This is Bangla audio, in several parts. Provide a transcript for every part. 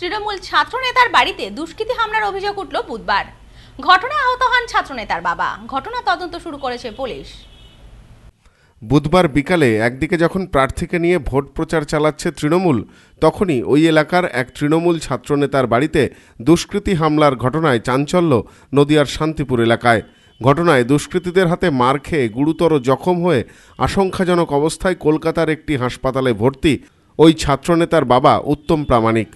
তৃণমূল ছাত্রনেতার বাড়িতে দুষ্কৃতী হামলার অভিযোগ উঠল বুধবার। ঘটনায় আহত হন ছাত্রনেতার বাবা। ঘটনা তদন্ত শুরু করেছে পুলিশ। বুধবার বিকালে একদিকে যখন প্রার্থীকে নিয়ে ভোট প্রচার চালাচ্ছে তৃণমূল, তখনই ওই এলাকার এক তৃণমূল ছাত্রনেতার বাড়িতে দুষ্কৃতী হামলার ঘটনায় চাঞ্চল্য নদিয়ার শান্তিপুর এলাকায়। ঘটনায় দুষ্কৃতীদের হাতে মার খেয়ে গুরুতর জখম হয়ে আশঙ্কাজনক অবস্থায় কলকাতার একটি হাসপাতালে ভর্তি ওই ছাত্রনেতার বাবা উত্তম প্রামাণিক।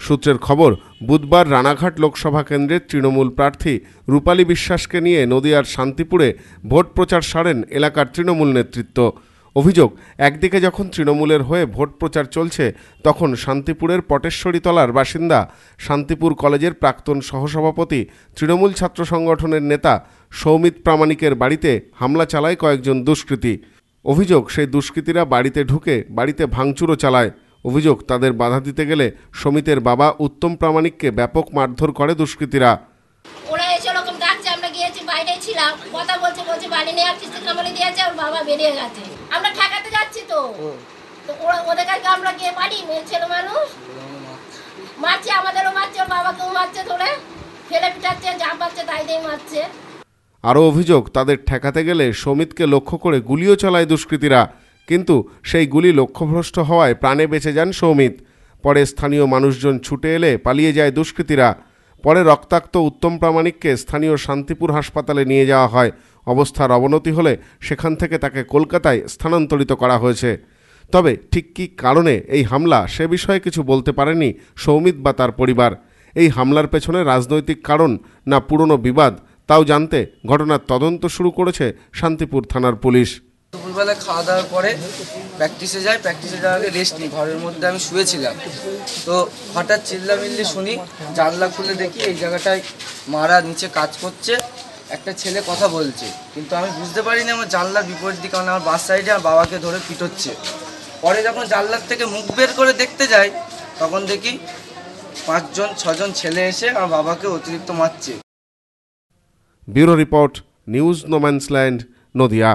সূত্রের খবর, বুধবার রানাঘাট লোকসভা কেন্দ্রের তৃণমূল প্রার্থী রূপালী বিশ্বাসকে নিয়ে নদিয়ার শান্তিপুরে ভোট প্রচার সারেন এলাকার তৃণমূল নেতৃত্ব। অভিযোগ, একদিকে যখন তৃণমূলের হয়ে ভোট প্রচার চলছে, তখন শান্তিপুরের পটেশ্বরীতলার বাসিন্দা, শান্তিপুর কলেজের প্রাক্তন সহসভাপতি, তৃণমূল ছাত্র সংগঠনের নেতা সৌমিত প্রামাণিকের বাড়িতে হামলা চালায় কয়েকজন দুষ্কৃতী। অভিযোগ, সেই দুষ্কৃতীরা বাড়িতে ঢুকে বাড়িতে ভাঙচুরও চালায়। অভিযোগ তাদের বাধা দিতে গেলে সমিতের বাবা উত্তম প্রামাণিককে ব্যাপক মারধর করে দুষ্কৃতীরা। ওরা এসে ডাকছে আমরা গিয়েছি বাইরে ছিলাম কথা বলছে বলছে বাড়ি নিয়ে আসছিস কামড়ে দিয়েছে ওর বাবা বেরিয়ে গেছে। আমরা ঠেকাতে যাচ্ছি তো। তো ওরা ওদের কাছে আমরা গিয়ে পারি মেয়ে ছেলে মানুষ। মারছে আমাদেরও মারছে ওর বাবাকেও মারছে ধরে। ফেলে পিটাচ্ছে যা পাচ্ছে তাই দিয়ে মারছে। আরও অভিযোগ তাদের ঠেকাতে গেলে সমিতকে লক্ষ্য করে গুলিও চালায় দুষ্কৃতীরা। কিন্তু সেই গুলি লক্ষ্যভ্রষ্ট হওয়ায় প্রাণে বেঁচে যান সৌমিত। পরে স্থানীয় মানুষজন ছুটে এলে পালিয়ে যায় দুষ্কৃতীরা। পরে রক্তাক্ত উত্তম প্রামাণিককে স্থানীয় শান্তিপুর হাসপাতালে নিয়ে যাওয়া হয়। অবস্থার অবনতি হলে সেখান থেকে তাকে কলকাতায় স্থানান্তরিত করা হয়েছে। তবে ঠিক কী কারণে এই হামলা সে বিষয়ে কিছু বলতে পারেনি সৌমিত বা তার পরিবার? এই হামলার পেছনে রাজনৈতিক কারণ না পুরনো বিবাদ? তাও জানতে ঘটনার তদন্ত শুরু করেছে শান্তিপুর থানার পুলিশ। দুপুরবেলা খাওয়া দাওয়ার পরে প্র্যাকটিসে যাই প্র্যাকটিসে যাওয়ার আগে রেস্ট নিই, ঘরের মধ্যে আমি শুয়েছিলাম। তো হঠাৎ চিল্লামিল্লি শুনি, জানলা খুলে দেখি এই জায়গাটায় মারা নিচে কাজ করছে, একটা ছেলে কথা বলছে। কিন্তু আমি বুঝতে পারিনি আমার জানলার বিপরীত দিকে মানে আমার বাস সাইডে আমার বাবাকে ধরে পিটোচ্ছে। পরে যখন জানলার থেকে মুখ বের করে দেখতে যাই, তখন দেখি পাঁচজন, ছজন ছেলে এসে আমার বাবাকে অতিরিক্ত মারছে। Bureau report, news no man's land Nadia.